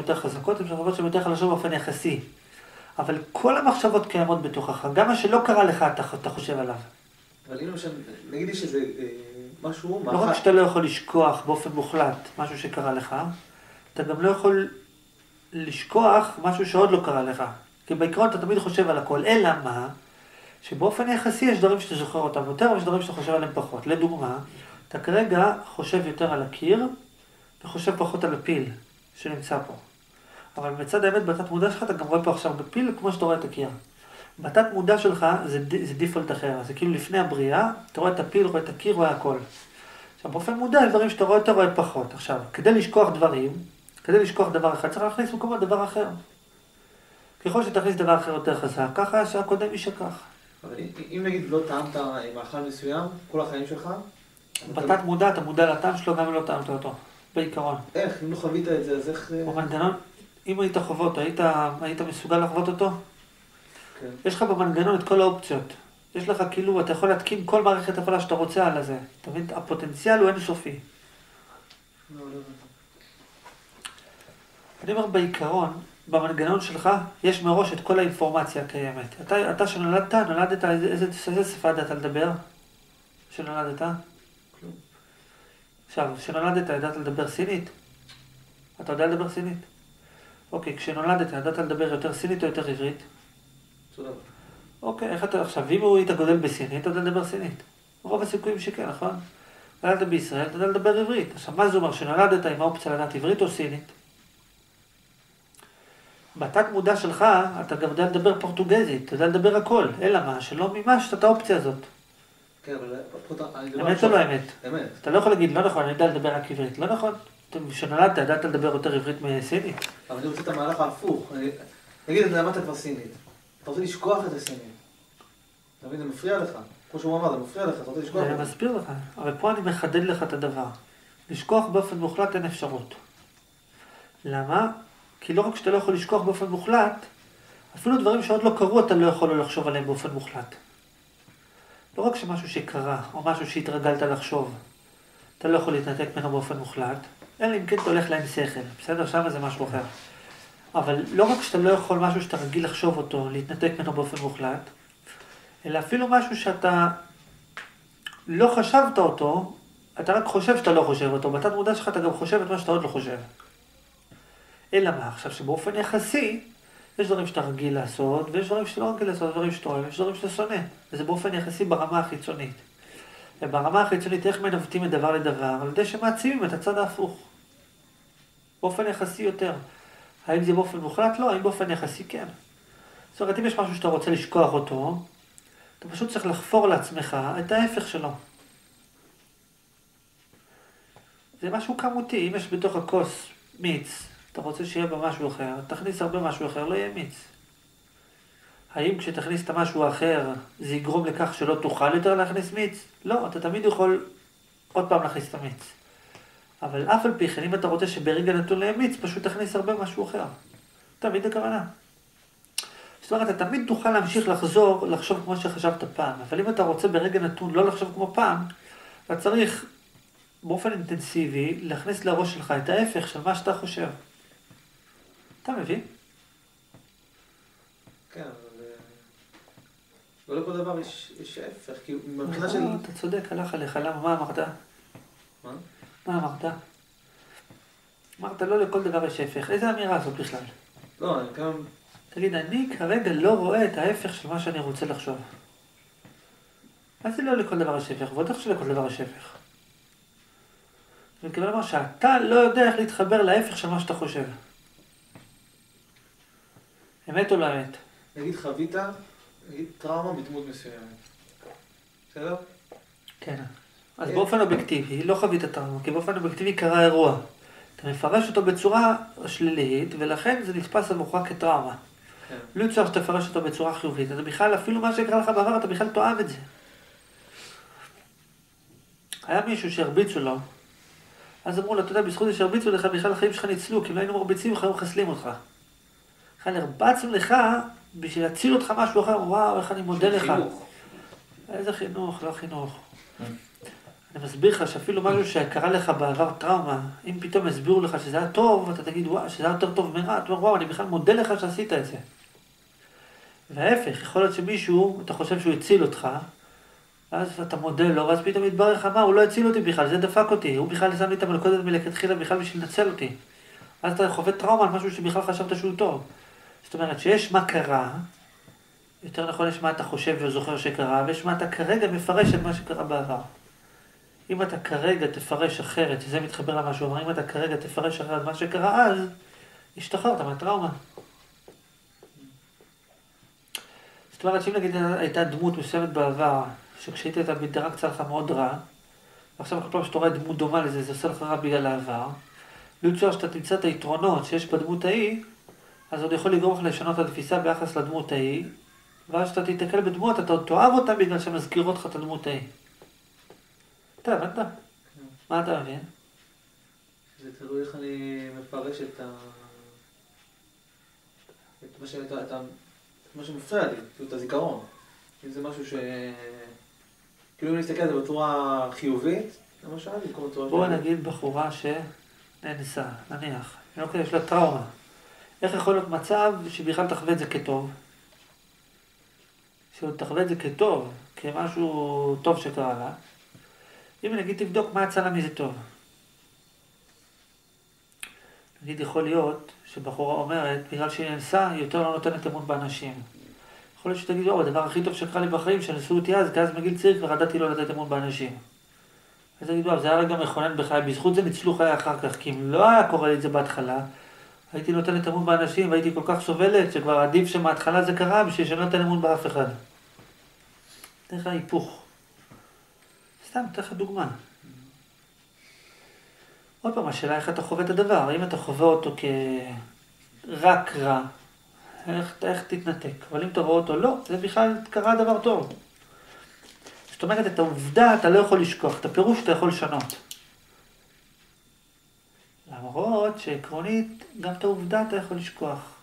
יותר חזקות, יש מחשבות שהן יותר חלשות באופן יחסי. אבל כל המחשבות קיימות בתוכך, גם מה שלא קרה לך, אתה, אתה חושב עליו. אבל אם למשל, נגיד לי שזה אה, משהו... לא רק שאתה לא יכול לשכוח באופן מוחלט משהו שקרה לך, אתה גם לא יכול לשכוח משהו שעוד לא קרה לך. כי בעיקרון אתה תמיד חושב על הכל, אלא מה? שבאופן יחסי יש דברים שאתה זוכר אותם יותר, ויש דברים שאתה חושב עליהם פחות. לדוגמה, אתה כרגע חושב יותר על הקיר, וחושב פחות על הפיל שנמצא פה. אבל מצד האמת, בתת מודע שלך, אתה גם רואה פה עכשיו בפיל כמו שאתה רואה את הקיר. בתת מודע שלך זה, זה דיפולט אחר, זה כאילו לפני הבריאה, אתה רואה את הפיל, רואה את הקיר, רואה הכל. עכשיו, באופן מודע, יש דברים שאתה רואה יותר, רואה פחות. עכשיו, כדי לשכוח דברים, כדי לשכוח דבר אחד, צריך להכניס במקומו דבר אחר. ככל שתכניס דבר אחר יותר חזק, ככה שהקודם יישכח. אבל אם נגיד לא טעמת מאכל מסוים, כל החיים שלך... בתת מודע, אתה מודע לטעם שלו גם אם לא טעמת אותו, בעיקרון. איך? אם לא חווית את זה, אז איך... אה, במנגנון, אם היית חווה אותו, היית, היית מסוגל לחוות אותו? כן. יש לך במנגנון את כל האופציות. יש לך כאילו, אתה יכול להתקין כל מערכת הפעלה שאתה רוצה על הזה. אתה מבין? הפוטנציאל הוא אינסופי. לא, לא, לא. אני אומר בעיקרון, במנגנון שלך יש מראש את כל האינפורמציה הקיימת. אתה, אתה שנולדת, נולדת, איזה, איזה, איזה שפה ידעת לדבר? שנולדת? כלום. עכשיו, כשנולדת ידעת לדבר סינית? אתה יודע לדבר סינית? אוקיי, כשנולדת ידעת לדבר יותר סינית או יותר עברית? תודה. אוקיי, איך אתה עכשיו, אם הוא היית גודל בסינית, אתה יודע לדבר סינית. רוב הסיכויים שכן, נכון? נולדת בישראל, אתה יודע לדבר עברית. עכשיו, מה זה אומר? שנולדת עם האופציה לדעת עברית או סינית? בתת מודע שלך, אתה גם יודע לדבר פורטוגזית, אתה יודע לדבר הכל. אלא מה? שלא מימשת את האופציה הזאת. כן, אבל... אמת או לא אמת? אמת. אתה לא יכול להגיד, לא נכון, אני יודע לדבר רק עברית. לא נכון. כשנולדת, ידעת לדבר יותר עברית מסינית. אבל אני רוצה את המהלך ההפוך. אני- נגיד, אתה למדת כבר סינית. אתה רוצה לשכוח את הסינית. אתה מבין, זה מפריע לך. כמו שהוא אמר, זה מפריע לך, אתה רוצה לשכוח אני את זה. מסביר לך, אבל פה אני מחדד לך את הדבר. לשכוח באופן מוחלט אין אפשרות. למה? כי לא רק שאתה לא יכול לשכוח באופן מוחלט, אפילו דברים שעוד לא קרו אתה לא יכול לא לחשוב עליהם באופן מוחלט. לא רק שמשהו שקרה, או משהו שהתרגלת לחשוב, אתה לא יכול להתנתק ממנו באופן מוחלט, אלא אם כן אתה הולך להם שכל, בסדר? שם זה משהו אחר. אבל לא רק שאתה לא יכול משהו שאתה רגיל לחשוב אותו, להתנתק ממנו באופן מוחלט, אלא אפילו משהו שאתה לא חשבת אותו, אתה רק חושב שאתה לא חושב אותו. בתת מודע שלך אתה גם חושב את מה שאתה עוד לא חושב. אלא מה? עכשיו שבאופן יחסי, יש דברים שאתה רגיל לעשות, ויש דברים שאתה לא רגיל לעשות, דברים שאתה אוהב, יש דברים שאתה שונא. וזה באופן יחסי ברמה החיצונית. וברמה החיצונית, איך מנווטים מדבר לדבר? על ידי שמעצימים את הצד ההפוך. באופן יחסי יותר. האם זה באופן מוחלט? לא. האם באופן יחסי? כן. זאת אומרת, אם יש משהו שאתה רוצה לשכוח אותו, אתה פשוט צריך לחפור לעצמך את ההפך שלו. זה משהו כמותי, אם יש בתוך הכוס מיץ, אתה רוצה שיהיה בה משהו אחר, תכניס הרבה משהו אחר, לא יהיה מיץ. האם כשתכניס את המשהו האחר, זה יגרום לכך שלא תוכל יותר להכניס מיץ? לא, אתה תמיד יכול עוד פעם להכניס את המיץ. אבל אף על פי כן, אם אתה רוצה שברגע נתון לא מיץ, פשוט תכניס הרבה משהו אחר. תמיד הכוונה. זאת אומרת, אתה תמיד תוכל להמשיך לחזור, לחשוב כמו שחשבת פעם. אבל אם אתה רוצה ברגע נתון לא לחשוב כמו פעם, אתה צריך באופן אינטנסיבי להכניס לראש שלך את ההפך של מה שאתה חושב. אתה מבין? כן, אבל... אה, לא לכל דבר יש ההפך. כאילו, מבחינה של... נכון, אתה צודק, הלך עליך. למה? מה אמרת? מה? מה אמרת? אמרת לא לכל דבר יש הפך. איזה אמירה זאת בכלל? לא, אני גם... תגיד, אני כרגע לא רואה את ההפך של מה שאני רוצה לחשוב. מה זה לא לכל דבר יש הפך? ועוד איך שלכל דבר יש הפך. אני מתכוון לומר שאתה לא יודע איך להתחבר להפך של מה שאתה חושב. אמת או לא אמת? נגיד חווית, נגיד טראומה בדמות מסוימת. בסדר? כן. אז כן. באופן אובייקטיבי, לא חווית טראומה, כי באופן אובייקטיבי קרה אירוע. אתה מפרש אותו בצורה שלילית, ולכן זה נתפס עבורך כטראומה. כן. לא יצטרך שתפרש אותו בצורה חיובית, אז בכלל, אפילו מה שקרה לך בעבר, אתה בכלל תאהב את זה. היה מישהו שהרביצו לו, אז אמרו לו, אתה יודע, בזכות זה שהרביצו לך, בכלל החיים שלך ניצלו, כי אם לא היינו מרביצים לך, היו מחסלים אותך. בכלל הרבצנו לך בשביל להציל אותך משהו אחר, וואו, איך אני מודה לך. חינוך. איזה חינוך, לא חינוך. אני מסביר לך שאפילו משהו שקרה לך בעבר טראומה, אם פתאום יסבירו לך שזה היה טוב, אתה תגיד, וואו, שזה היה יותר טוב מרע, אתה אומר, וואו, אני בכלל מודה לך שעשית את זה. וההפך, יכול להיות שמישהו, אתה חושב שהוא הציל אותך, ואז אתה מודה לו, ואז פתאום יתברר לך, מה, הוא לא הציל אותי בכלל, זה דפק אותי, הוא בכלל שם לי את המלכודת מלכתחילה בכלל בשביל לנצל אותי. אז אתה חווה טראומה על משהו שבכלל חשבת שהוא טוב. זאת אומרת שיש מה קרה, יותר נכון יש מה אתה חושב וזוכר שקרה, ויש מה אתה כרגע מפרש את מה שקרה בעבר. אם אתה כרגע תפרש אחרת, שזה מתחבר למה שהוא אמר, אם אתה כרגע תפרש אחרת מה שקרה אז, השתחררת מהטראומה. זאת אומרת שאם נגיד הייתה דמות מסוימת בעבר, שכשהיית איתה באינטראקציה לך מאוד רע, ועכשיו כל פעם שאתה רואה דמות דומה לזה, זה עושה לך רע בגלל העבר, תשאר שאתה תמצא את היתרונות שיש בדמות ההיא, אז עוד יכול לגרום לך לשנות את התפיסה ביחס לדמות ההיא, ואז כשאתה תיתקל בדמות, אתה עוד תאהב אותה בגלל שהן מזכירות לך את הדמות ההיא. אתה הבנת? מה אתה מבין? זה תלוי איך אני מפרש את ה... את מה, ש... את ה... את מה שמפריע לי, כאילו את הזיכרון. אם זה משהו ש... כאילו אם נסתכל על זה בצורה חיובית, למשל, במקום בצורה בוא נגיד בחורה שנאנסה, נניח, אוקיי, יש לה טראומה. איך יכול להיות מצב שבכלל תחווה את זה כטוב? שעוד תחווה את זה כטוב, כמשהו טוב שקרה לה. אם נגיד תבדוק מה לה מזה טוב. נגיד יכול להיות שבחורה אומרת, בגלל שהיא נאנסה, היא יותר לא נותנת אמון באנשים. יכול להיות שתגיד, או, הדבר הכי טוב שקרה לי בחיים, שנשאו אותי אז, כי אז מגיל צעיר כבר ידעתי לא לתת אמון באנשים. אז תגיד, וואו, זה היה רגע מכונן בחיי, בזכות זה ניצלו חיי אחר כך, כי אם לא היה קורה לי את זה בהתחלה, הייתי נותנת אמון באנשים, והייתי כל כך סובלת, שכבר עדיף שמההתחלה זה קרה, בשביל שאני לא נותן אמון באף אחד. אתן לך היפוך. סתם, אתן לך דוגמה. עוד פעם, השאלה איך אתה חווה את הדבר, האם אתה חווה אותו כרק רע, איך, איך תתנתק, אבל אם אתה רואה אותו לא, זה בכלל קרה דבר טוב. זאת אומרת, את העובדה אתה לא יכול לשכוח, את הפירוש אתה יכול לשנות. למרות שעקרונית, גם את העובדה אתה יכול לשכוח.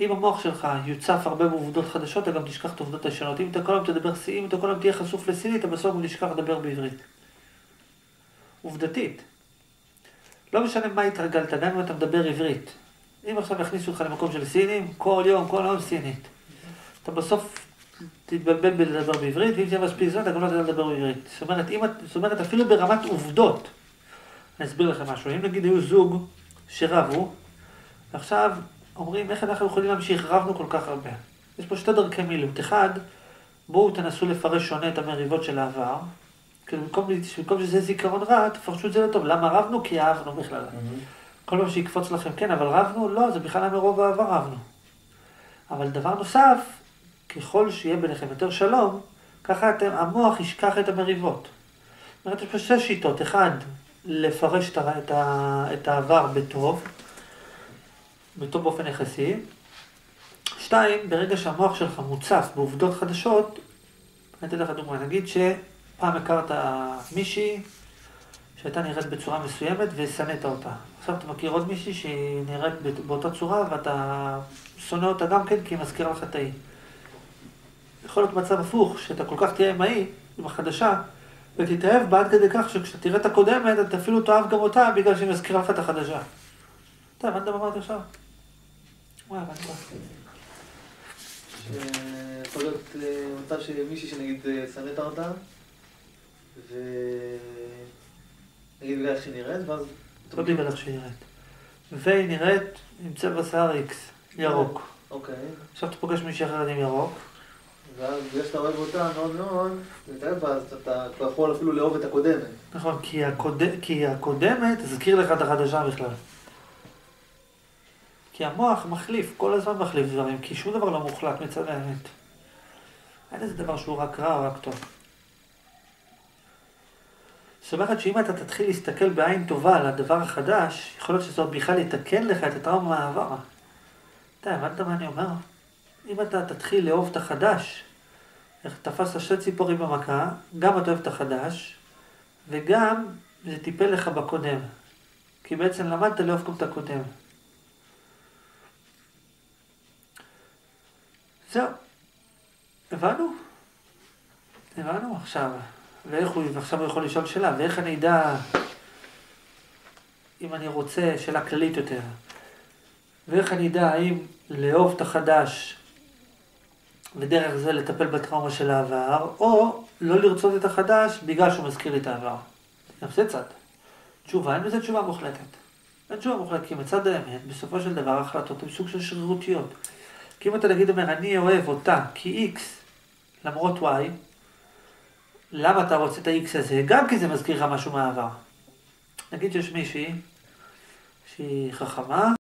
אם המוח שלך יוצף הרבה בעובדות חדשות, אתה גם תשכח את העובדות הישנות. אם אתה כל היום תדבר, אם אתה כל היום תהיה חשוף לסינית, אתה בסוף גם תשכח לדבר בעברית. עובדתית. לא משנה מה התרגלת, גם אם אתה מדבר עברית. אם עכשיו יכניסו אותך למקום של סינים, כל יום, כל יום סינית. אתה בסוף תתבלבל בלדבר בעברית, ואם תהיה מספיק זמן, אתה גם לא תדע לדבר בעברית. זאת אומרת, אם, זאת אומרת, אפילו ברמת עובדות, אני אסביר לכם משהו. אם נגיד היו זוג שרבו, ועכשיו אומרים, איך אנחנו יכולים להמשיך? רבנו כל כך הרבה. יש פה שתי דרכי מילוט. אחד, בואו תנסו לפרש שונה את המריבות של העבר. כאילו, במקום, במקום שזה זיכרון רע, תפרשו את זה לטוב. למה רבנו? כי אהבנו בכלל. Mm-hmm. כל פעם שיקפוץ לכם, כן, אבל רבנו? לא, זה בכלל היה מרוב העבר רבנו. אבל דבר נוסף, ככל שיהיה ביניכם יותר שלום, ככה אתם, המוח ישכח את המריבות. זאת אומרת, יש פה שתי שיטות. אחד, לפרש את, את, את העבר בטוב, בטוב באופן יחסי. שתיים, ברגע שהמוח שלך מוצף בעובדות חדשות, אני אתן לך דוגמא, נגיד שפעם הכרת מישהי שהייתה נראית בצורה מסוימת ושנאת אותה. עכשיו אתה מכיר עוד מישהי שהיא נראית באותה צורה ואתה שונא אותה גם כן כי היא מזכירה לך את ההיא. יכול להיות מצב הפוך, שאתה כל כך תהיה עם ההיא, עם החדשה, ותתאהב בה עד כדי כך שכשאתה תראה את הקודמת, אתה אפילו תאהב גם אותה בגלל שהיא מזכירה לך את החדשה. אתה הבנת מה אמרתי עכשיו? שיכול להיות אה, מצב שמישהי שנגיד אה, שנאת אותה, ונגיד בגלל איך שהיא נראית, ואז... לא בגלל איך שהיא נראית. והיא נראית עם צבע שיער איקס, ירוק. אוקיי. עכשיו אתה פוגש מישהי אחרת עם ירוק. ואז בגלל שאתה אוהב אותה מאוד מאוד, אז אתה יכול אפילו לאהוב את הקודמת. נכון. כי הקודמת תזכיר לך את החדשה בכלל. כי המוח מחליף, כל הזמן מחליף דברים, כי שום דבר לא מוחלט מצד האמת. אין איזה דבר שהוא רק רע או רק טוב. זאת אומרת שאם אתה תתחיל להסתכל בעין טובה על הדבר החדש, יכול להיות שזה עוד בכלל יתקן לך את הטראומה מהעבר. אתה הבנת מה אני אומר? אם אתה תתחיל לאהוב את החדש, איך תפסת שתי ציפורים במכה, גם אתה אוהב את החדש, וגם זה טיפל לך בקודם. כי בעצם למדת לאהוב גם את הקודם. זהו. הבנו? הבנו עכשיו. ואיך הוא, ועכשיו הוא יכול לשאול שאלה, ואיך אני אדע אם אני רוצה, שאלה כללית יותר, ואיך אני אדע האם לאהוב את החדש ודרך זה לטפל בטראומה של העבר, או לא לרצות את החדש בגלל שהוא מזכיר לי את העבר. גם זה צד. תשובה, אין בזה תשובה מוחלטת. אין תשובה מוחלטת, כי מצד האמת, בסופו של דבר ההחלטות הן סוג של שרירותיות. כי אם אתה נגיד אומר, אני אוהב אותה כי X למרות Y, למה אתה רוצה את ה-X הזה? גם כי זה מזכיר לך משהו מהעבר. נגיד שיש מישהי שהיא חכמה,